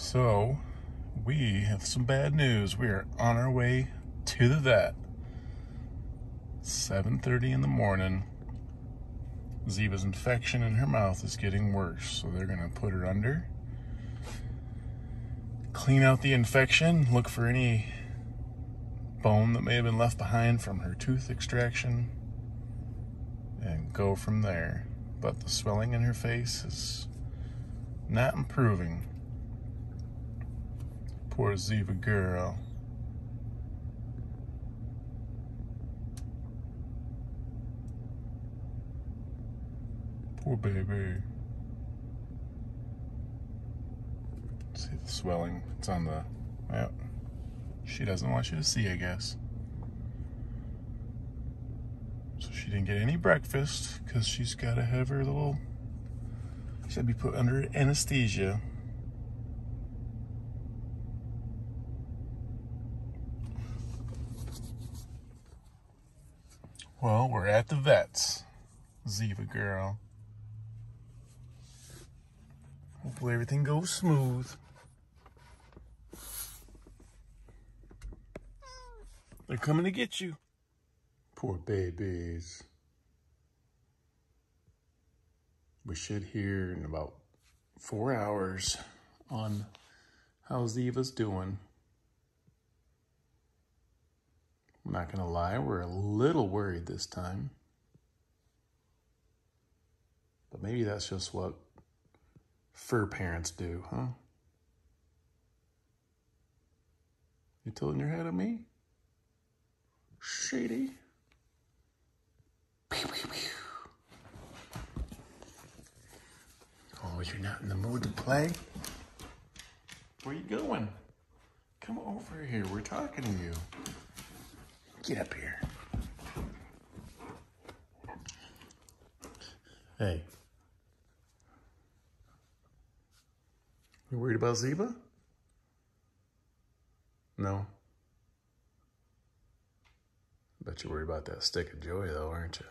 So, we have some bad news. We are on our way to the vet. 7:30 in the morning. Ziva's infection in her mouth is getting worse, so they're going to put her under. Clean out the infection, look for any bone that may have been left behind from her tooth extraction and go from there. But the swelling in her face is not improving. Poor Ziva girl. Poor baby. See the swelling? It's on the. Yep. She doesn't want you to see, I guess. So she didn't get any breakfast because she's got to have her little. She'll be put under anesthesia. Well, we're at the vets, Ziva girl. Hopefully everything goes smooth. They're coming to get you. Poor babies. We should hear in about four hours on how Ziva's doing. I'm not going to lie, we're a little worried this time. But maybe that's just what fur parents do, huh? You tilting your head at me? Shady. Pew, pew, pew. Oh, you're not in the mood to play? Where you going? Come over here. We're talking to you. Get up here. Hey. You worried about Ziva? No. Bet you're worried about that stick of joy, though, aren't you?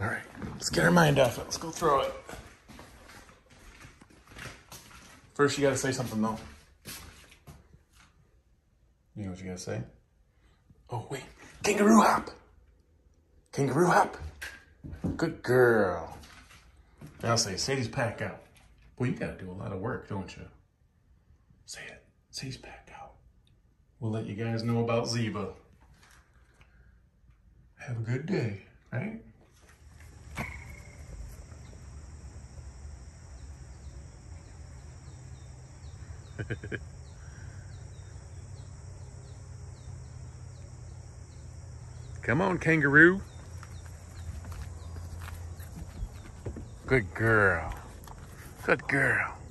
All right, let's get our mind off it. Let's go throw it. First, you gotta say something, though. You know what you gotta say? Oh, wait. Kangaroo hop. Kangaroo hop. Good girl. Now say, Sadie's pack out. Well, you gotta do a lot of work, don't you? Say it. Sadie's pack out. We'll let you guys know about Ziva. Have a good day, right? Come on, kangaroo. Good girl. Good girl.